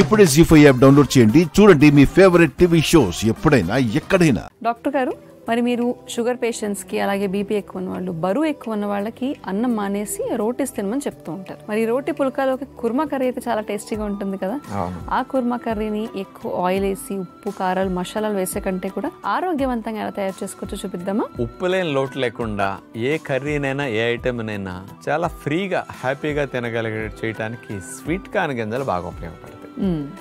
ఇప్పుడే G five app download చేయండి. చూడండి మీ ఫేవరెట్ టీవీ షోస్ ఎప్పుడైనా ఎక్కడైనా. డాక్టర్ గారు మరి మీరు షుగర్ పేషెంట్స్కి అలాగే బీపీ ఎక్కువ ఉన్న వాళ్ళు బరువు ఎక్కువ ఉన్న వాళ్ళకి అన్నం మానేసి రోటీస్ తినమని చెప్తూ ఉంటారు. మరి రోటీ పుల్కాలోకి కుర్మా కర్రీ అయితే చాలా టేస్టీగా ఉంటుంది కదా? ఆ కుర్మా కర్రీని ఎక్కువ ఆయిల్ వేసి ఉప్పు కారాలు మసాలాలు వేసే కంటే కూడా ఆరోగ్యవంతంగా ఎలా తయారు చేసుకోవచ్చో చూపిద్దామా? ఉప్పు లేని లోటు లేకుండా ఏ కర్రీనైనా ఏ ఐటెంనైనా చాలా ఫ్రీగా హ్యాపీగా తినగలిగే చేయడానికి స్వీట్ కార్న్ గింజలు బాగా ఉపయోగపడతాయి.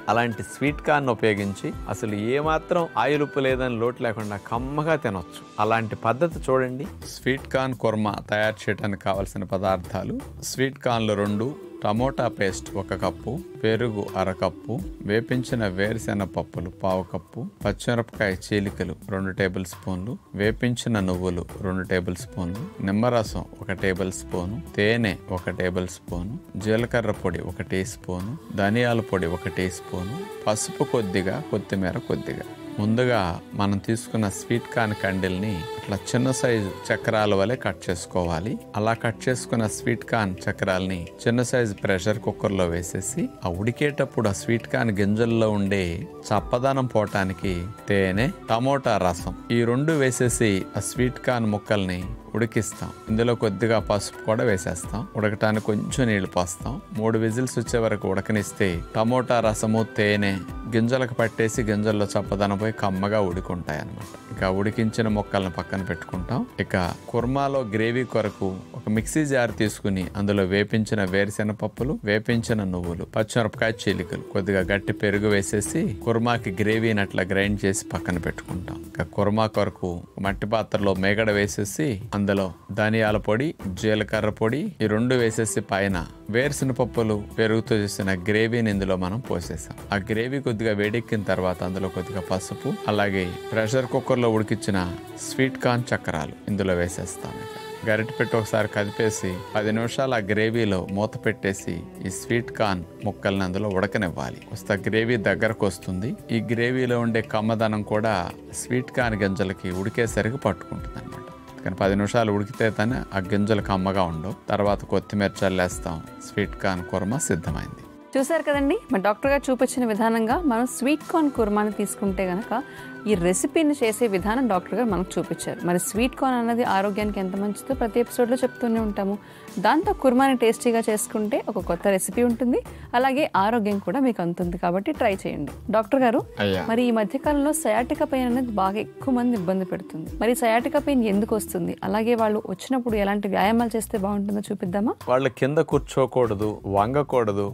అలాంటి స్వీట్ కార్న్ ఉపయోగించి అసలు ఏ మాత్రం ఆయిల్ ఉప్పు లేదని లోటు లేకుండా కమ్మగా తినొచ్చు. అలాంటి పద్ధతి చూడండి. స్వీట్ కార్న్ కుర్మా తయారు చేయడానికి కావలసిన పదార్థాలు స్వీట్ కార్న్లు రెండు టమోటా పేస్ట్ ఒక కప్పు పెరుగు అరకప్పు వేపించిన వేరుశెనగ పప్పులు పావు కప్పు పచ్చిమిరపకాయ చీలికలు రెండు టేబుల్ స్పూన్లు వేపించిన నువ్వులు రెండు టేబుల్ స్పూన్లు నిమ్మరసం ఒక టేబుల్ స్పూను తేనె ఒక టేబుల్ స్పూను జీలకర్ర పొడి ఒక టీ స్పూను ధనియాల పొడి ఒక టీ స్పూను పసుపు కొద్దిగా కొత్తిమీర కొద్దిగా. ముందుగా మనం తీసుకున్న స్వీట్ కార్న్ కండిల్ని ఇట్లా చిన్న సైజు చక్రాల వలె కట్ చేసుకోవాలి. అలా కట్ చేసుకున్న స్వీట్ కార్న్ చక్రాల్ని చిన్న సైజు ప్రెషర్ కుక్కర్లో వేసేసి ఆ ఉడికేటప్పుడు ఆ స్వీట్ కార్న్ గింజల్లో ఉండే చప్పదనం పోవటానికి తేనె టమోటా రసం ఈ రెండు వేసేసి ఆ స్వీట్ కార్న్ ముక్కల్ని ఉడికిస్తాం. ఇందులో కొద్దిగా పసుపు కూడా వేసేస్తాం. ఉడకటానికి కొంచెం నీళ్ళు పోస్తాం. మూడు విజిల్స్ వచ్చే వరకు ఉడకనిస్తే టమోటా రసము తేనె గింజలకు పట్టేసి గింజల్లో చప్పదనం పోయి కమ్మగా ఉడికుంటాయి అన్నమాట ఇక ఉడికించిన మొక్కలను పక్కన పెట్టుకుంటాం. ఇక కుర్మాలో గ్రేవీ కొరకు ఒక మిక్సీ జార్ తీసుకుని అందులో వేపించిన వేరుశెనగ పప్పులు వేపించిన నువ్వులు పచ్చిమిరపకాయ చీలికలు కొద్దిగా గట్టి పెరుగు వేసేసి కుర్మాకి గ్రేవీని అట్లా గ్రైండ్ చేసి పక్కన పెట్టుకుంటాం. ఇక కుర్మా కొరకు మట్టి పాత్రలో మేగడ వేసేసి అందులో ధనియాల పొడి జీలకర్ర పొడి ఈ రెండు వేసేసి పైన వేరుశెనగ పప్పులు పెరుగుతో చేసిన గ్రేవీని ఇందులో మనం పోసేసాం. ఆ గ్రేవీ కొద్దిగా వేడెక్కిన తర్వాత అందులో కొద్దిగా పసుపు అలాగే ప్రెషర్ కుక్కర్ లో ఉడికించిన స్వీట్ కార్న్ చక్రాలు ఇందులో వేసేస్తాను. గరిటె పెట్టి ఒకసారి కదిపేసి పది నిమిషాలు ఆ గ్రేవీలో మూత పెట్టేసి ఈ స్వీట్ కార్న్ ముక్కల్ని అందులో ఉడకనివ్వాలి. వస్తే గ్రేవీ దగ్గరకు వస్తుంది. ఈ గ్రేవీలో ఉండే కమ్మదనం కూడా స్వీట్ కార్న్ గింజలకి ఉడికేసరికి పట్టుకుంటుంది అనమాట కానీ పది నిమిషాలు ఉడికితే తనే ఆ గింజలు కమ్మగా ఉండవు. తర్వాత కొత్తిమీర చల్లేస్తాం. స్వీట్ కార్న్ కుర్మ సిద్ధమైంది. చూసారు కదండి? మా డాక్టర్ గారు చూపించిన విధానంగా మనం స్వీట్ కార్న్ కుర్మాని తీసుకుంటే కనుక ఈ రెసిపీని చేసే విధానం డాక్టర్ గారు మనకు చూపించారు. మరి స్వీట్ కార్న్ అన్నది ఆరోగ్యానికి ఎంత మంచిదో ప్రతి ఎపిసోడ్లో చెప్తూనే ఉంటాము. దాంతో కుర్మాని టేస్టీగా చేసుకుంటే ఒక కొత్త రెసిపీ ఉంటుంది. అలాగే ఆరోగ్యం కూడా మీకు అందుతుంది కాబట్టి ట్రై చేయండి. డాక్టర్ గారు. మరి ఈ మధ్య కాలంలో సయాటిక పెయిన్ అనేది బాగా ఎక్కువ మంది ఇబ్బంది పెడుతుంది. మరి సయాటిక పెయిన్ ఎందుకు వస్తుంది? అలాగే వాళ్ళు వచ్చినప్పుడు ఎలాంటి వ్యాయామాలు చేస్తే బాగుంటుందో చూపిద్దామా? వాళ్ళు కింద కూర్చోకూడదు వంగకూడదు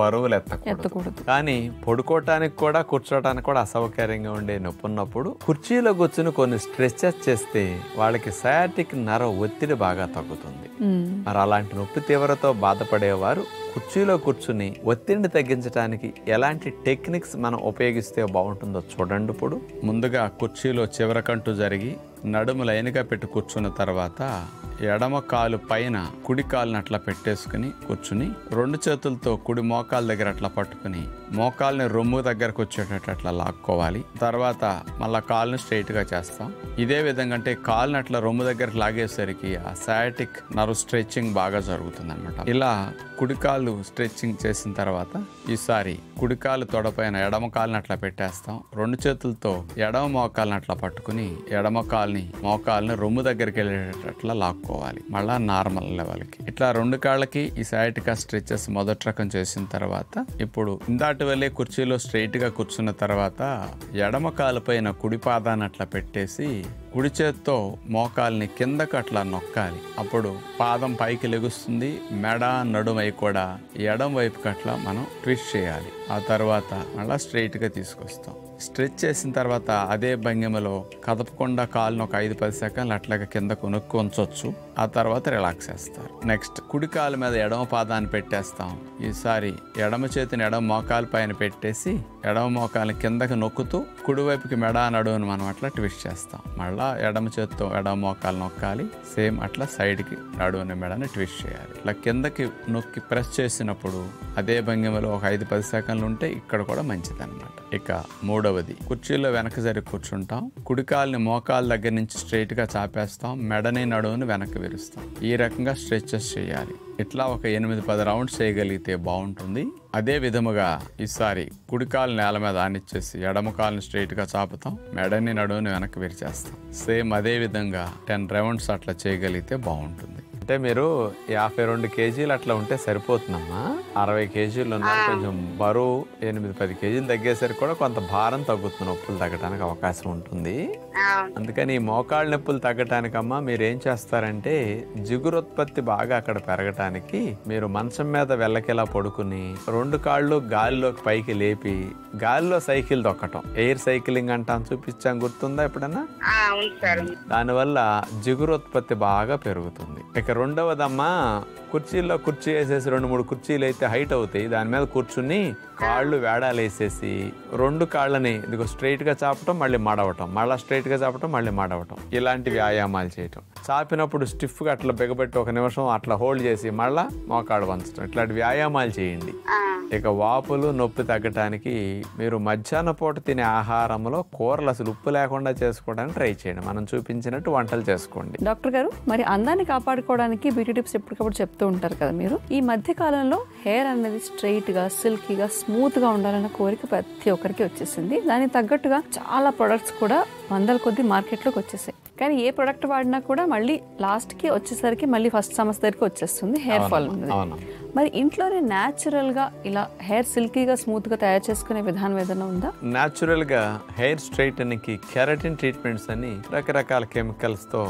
బరువులు ఎత్తకూడదు. ఎత్తకూడదు. కానీ పడుకోవటానికి కూడా కూర్చోటానికి కూడా అసౌకర్యంగా ఉండే నొప్పి ఉన్నప్పుడు కుర్చీలో కూర్చుని కొన్ని స్ట్రెచెస్ చేస్తే వాళ్ళకి సయాటిక్ నర ఒత్తిడి బాగా తగ్గుతుంది. మరి అలాంటి నొప్పి తీవ్రతో బాధపడేవారు కుర్చీలో కూర్చుని ఒత్తిడిని తగ్గించడానికి ఎలాంటి టెక్నిక్స్ మనం ఉపయోగిస్తే బాగుంటుందో చూడండి ఇప్పుడు ముందుగా కుర్చీలో చివరకంటూ జరిగి నడుము లైన్గా పెట్టి కూర్చున్న తర్వాత ఎడమ కాలు పైన కుడి కాలుని అట్లా పెట్టేసుకుని కూర్చుని రెండు చేతులతో కుడి మోకాల దగ్గర అట్లా పట్టుకుని మోకాల్ని రొమ్ము దగ్గరకు వచ్చేటట్టు అట్లా లాక్కోవాలి. తర్వాత మళ్ళీ కాలుని స్ట్రైట్గా చేస్తాం. ఇదే విధంగా అంటే కాలుని అట్లా రొమ్ము దగ్గరకు లాగేసరికి ఆ సయాటిక్ నర్వ్ స్ట్రెచ్చింగ్ బాగా జరుగుతుంది అనమాట ఇలా కుడికాళ్ళు స్ట్రెచ్చింగ్ చేసిన తర్వాత ఈసారి కుడికాలు తొడపైన ఎడమ కాలుని అట్లా పెట్టేస్తాం. రెండు చేతులతో ఎడమ మోకాల్ని అట్లా పట్టుకుని ఎడమ కాల్ని మోకాల్ని రొమ్ము దగ్గరికి వెళ్ళేటట్లా లాక్కోవాలి. మళ్ళా నార్మల్ లెవెల్కి. ఇట్లా రెండు కాళ్ళకి ఈ సయాటికా స్ట్రెచెస్ మొదటి రకం చేసిన తర్వాత ఇప్పుడు ఇందాటి వెళ్ళే కుర్చీలో స్ట్రైట్గా కూర్చున్న తర్వాత ఎడమ కాలు పైన కుడి పాదాన్ని అట్లా పెట్టేసి కుడి చేత్తో మోకాల్ని కిందకు అట్లా నొక్కాలి. అప్పుడు పాదం పైకి లెగుస్తుంది మెడ నడుమై కూడా ఎడం వైపుకి అట్లా మనం ట్విస్ట్ చేయాలి. ఆ తర్వాత మళ్ళీ స్ట్రైట్గా తీసుకొస్తాం. స్ట్రెచ్ చేసిన తర్వాత అదే భంగిమలో కదపకుండా కాలును ఒక ఐదు పది సెకండ్లు అట్లాగా కింద కొనుక్కు ఉంచవచ్చు ఆ తర్వాత రిలాక్స్ చేస్తారు. నెక్స్ట్ కుడి కాలు మీద ఎడమ పాదాన్ని పెట్టేస్తాం. ఈసారి ఎడమ చేతిని ఎడమ మోకాలు పైన పెట్టేసి ఎడమ మోకాలు కిందకి నొక్కుతూ కుడివైపుకి మెడ నడువుని మనం అట్లా ట్విస్ట్ చేస్తాం. మళ్ళీ ఎడమ చేత్తో ఎడమ మోకాలు నొక్కాలి. సేమ్ అట్లా సైడ్కి నడువుని మెడని ట్విస్ట్ చేయాలి. ఇట్లా కిందకి నొక్కి ప్రెస్ చేసినప్పుడు అదే భంగిమలో ఒక ఐదు పది సెకండ్లు ఉంటే ఇక్కడ కూడా మంచిది అనమాట ఇక మూడవది కుర్చీలో వెనక జరిగి కూర్చుంటాం. కుడికాల్ని మోకాల దగ్గర నుంచి స్ట్రైట్గా చాపేస్తాం. మెడని నడువుని వెనక్కి విరుస్తాం. ఈ రకంగా స్ట్రెచెస్ చేయాలి. ఇట్లా ఒక ఎనిమిది పది రౌండ్స్ చేయగలిగితే బాగుంటుంది. అదే విధముగా ఈసారి కుడికాలు నేల మీద ఆనిచ్చేసి ఎడమ కాలుని స్ట్రైట్ చాపుతాం. మెడని నడువుని వెనక్కి విరిచేస్తాం. సేమ్ అదే విధంగా టెన్ రౌండ్స్ అట్లా చేయగలిగితే బాగుంటుంది. అంటే మీరు యాభై రెండు కేజీలు అట్లా ఉంటే సరిపోతుందమ్మా. అరవై కేజీలు ఉన్నారు కొంచెం బరువు ఎనిమిది పది కేజీలు తగ్గేసరికి కూడా కొంత భారం తగ్గుతుంది. నొప్పులు తగ్గడానికి అవకాశం ఉంటుంది. అందుకని ఈ మోకాళ్ళ నొప్పులు తగ్గటానికమ్మా మీరు ఏం చేస్తారంటే జిగురుత్పత్తి బాగా అక్కడ పెరగటానికి మీరు మంచం మీద వెళ్ళకిలా పడుకుని రెండు కాళ్ళు గాలిలోకి పైకి లేపి గాలిలో సైకిల్ దొక్కటం ఎయిర్ సైక్లింగ్ అంటాం చూపించాం గుర్తుందా ఎప్పుడన్నా? దానివల్ల జిగురుత్పత్తి బాగా పెరుగుతుంది. ఇక రెండవదమ్మా కుర్చీల్లో కుర్చీ వేసేసి రెండు మూడు కుర్చీలు అయితే హైట్ అవుతాయి దాని మీద కూర్చుని కాళ్ళు వేడాలు వేసేసి రెండు కాళ్ళని ఇదిగో స్ట్రైట్గా చాపటం మళ్ళీ మడవటం మళ్ళీ స్ట్రైట్గా చాపటం మళ్ళీ మడవటం ఇలాంటి వ్యాయామాలు చేయటం. చాపినప్పుడు స్టిఫ్గా అట్లా బిగబెట్టి ఒక నిమిషం అట్లా హోల్డ్ చేసి మళ్ళా మోకాడు వంచడం ఇట్లాంటి వ్యాయామాలు చేయండి. ఇక వాపులు నొప్పి తగ్గటానికి మీరు మధ్యాహ్న పూట తినే ఆహారంలో కూరలు అసలు ఉప్పు లేకుండా చేసుకోవడానికి ట్రై చేయండి. మనం చూపించినట్టు వంటలు చేసుకోండి. డాక్టర్ గారు మరి అందాన్ని కాపాడుకోవడానికి బ్యూటీ టిప్స్ ఎప్పటికప్పుడు చెప్తూ ఉంటారు కదా మీరు? ఈ మధ్య కాలంలో హెయిర్ అనేది స్ట్రైట్గా సిల్కీగా స్మూత్గా ఉండాలన్న కోరిక ప్రతి ఒక్కరికి వచ్చేసింది. దానికి తగ్గట్టుగా చాలా ప్రొడక్ట్స్ కూడా వందల కొద్ది మార్కెట్లోకి వచ్చేసాయి. కానీ ఏ ప్రొడక్ట్ వాడినా కూడా మళ్ళీ లాస్ట్కి వచ్చేసరికి మళ్ళీ ఫస్ట్ సమస్య దగ్గరికి వచ్చేస్తుంది హెయిర్ ఫాల్ ఉంది. మరి ఇంట్లోనే న్యాచురల్గా ఇలా హెయిర్ సిల్కీగా స్మూత్గా తయారు చేసుకునే విధానం ఏదైనా ఉందా? న్యాచురల్గా హెయిర్ స్ట్రైటనింగ్కి కెరటిన్ ట్రీట్మెంట్స్ అని రకరకాల కెమికల్స్తో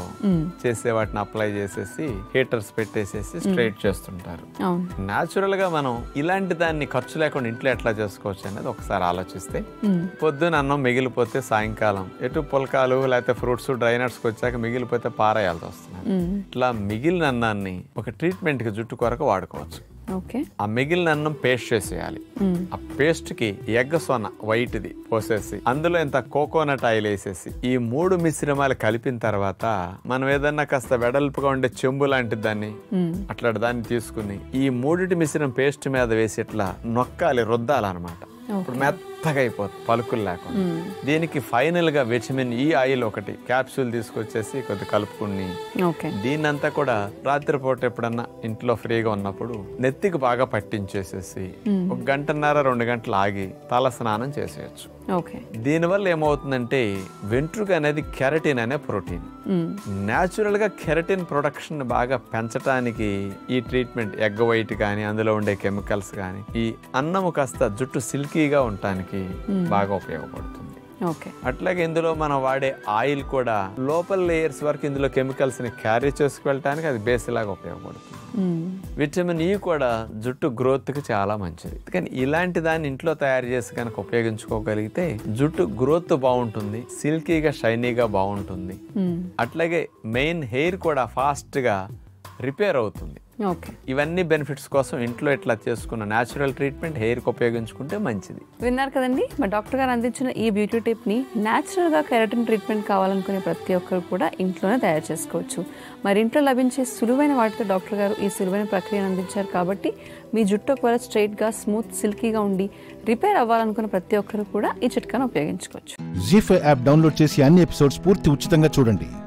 చేసే వాటిని అప్లై చేసేసి హీటర్స్ పెట్టేసేసి స్ట్రైట్ చేస్తుంటారు. అవును. న్యాచురల్గా మనం ఇలాంటి దాన్ని ఖర్చు లేకుండా ఇంట్లో ఎట్లా చేసుకోవచ్చు అనేది ఒకసారి ఆలోచిస్తే పొద్దున అన్నం మిగిలిపోతే సాయంకాలం ఎటు పుల్కాలు లేకపోతే ఫ్రూట్స్ డ్రై నట్స్కి వచ్చాక మిగిలిపోతే పారేయాల్సి వస్తుంది. ఇట్లా మిగిలిన అన్నాన్ని ఒక ట్రీట్మెంట్కి జుట్టు కొరకు వాడుకోవచ్చు. ఆ మిగిలిన అన్నం పేస్ట్ చేసేయాలి. ఆ పేస్ట్కి ఎగ్గ సొన వైట్ ది పోసేసి అందులో ఇంత కోకోనట్ ఆయిల్ వేసేసి ఈ మూడు మిశ్రమాలు కలిపిన తర్వాత మనం ఏదన్నా కాస్త వెడల్పుగా ఉండే చెంబు లాంటి దాన్ని అట్లాంటి దాన్ని తీసుకుని ఈ మూడిటి మిశ్రమం పేస్ట్ మీద వేసి ఇట్లా నొక్కాలి రుద్దాలన్నమాట. ఇప్పుడు మెత్తగా అయిపోతుంది పలుకులు లేకుండా. దీనికి ఫైనల్గా విటమిన్ ఈ ఆయిల్ ఒకటి క్యాప్సూల్ తీసుకొచ్చేసి కొద్ది కలుపుకుని. ఓకే. దీన్నంతా కూడా రాత్రిపూట ఎప్పుడన్నా ఇంట్లో ఫ్రీగా ఉన్నప్పుడు నెత్తికి బాగా పట్టించేసేసి ఒక గంటన్నర రెండు గంటలు ఆగి తల స్నానం చేసేయచ్చు. ఓకే. దీనివల్ల ఏమవుతుందంటే వెంట్రుక అనేది కెరటిన్ అనే ప్రోటీన్. న్యాచురల్గా కెరటిన్ ప్రొడక్షన్ బాగా పెంచడానికి ఈ ట్రీట్మెంట్ ఎగ్ వైట్ కానీ అందులో ఉండే కెమికల్స్ కానీ ఈ అన్నము కాస్త జుట్టు సిల్కీగా ఉండటానికి బాగా ఉపయోగపడుతుంది. ఓకే. అట్లాగే ఇందులో మనం వాడే ఆయిల్ కూడా లోపల లేయర్స్ వరకు ఇందులో కెమికల్స్ని క్యారీ చేసుకువెళ్ళటానికి అది బేస్ లాగా ఉపయోగపడుతుంది. విటమిన్ ఈ కూడా జుట్టు గ్రోత్కి చాలా మంచిది. కానీ ఇలాంటి దాన్ని ఇంట్లో తయారు చేసి కనుక ఉపయోగించుకోగలిగితే జుట్టు గ్రోత్ బాగుంటుంది సిల్కీగా షైనీగా బాగుంటుంది. అట్లాగే మెయిన్ హెయిర్ కూడా ఫాస్ట్గా రిపేర్ అవుతుంది. ఇవన్నీ బెనిఫిట్స్ కోసం ఇంట్లో ఇట్లా చేసుకున్న న్యాచురల్ ట్రీట్మెంట్ హెయిర్కి ఉపయోగించుకుంటే మంచిది. విన్నారు కదండి? మా డాక్టర్ గారు అందించిన ఈ బ్యూటీ టిప్ని న్యాచురల్గా కెరటిన్ ట్రీట్మెంట్ కావాలనుకునే ప్రతి ఒక్కరు కూడా ఇంట్లోనే తయారు చేసుకోవచ్చు. మరి ఇంట్లో లభించే సులువైన వాటితో డాక్టర్ గారు ఈ సులువైన ప్రక్రియను అందించారు కాబట్టి మీ జుట్టు ఒకవేళ స్ట్రైట్గా స్మూత్ సిల్కీగా ఉండి రిపేర్ అవ్వాలనుకున్న ప్రతి ఒక్కరు కూడా ఈ చిట్కాను ఉపయోగించుకోవచ్చు. జీ ఫైవ్ యాప్ డౌన్లోడ్ చేసి అన్ని ఎపిసోడ్స్ పూర్తి ఉచితంగా చూడండి.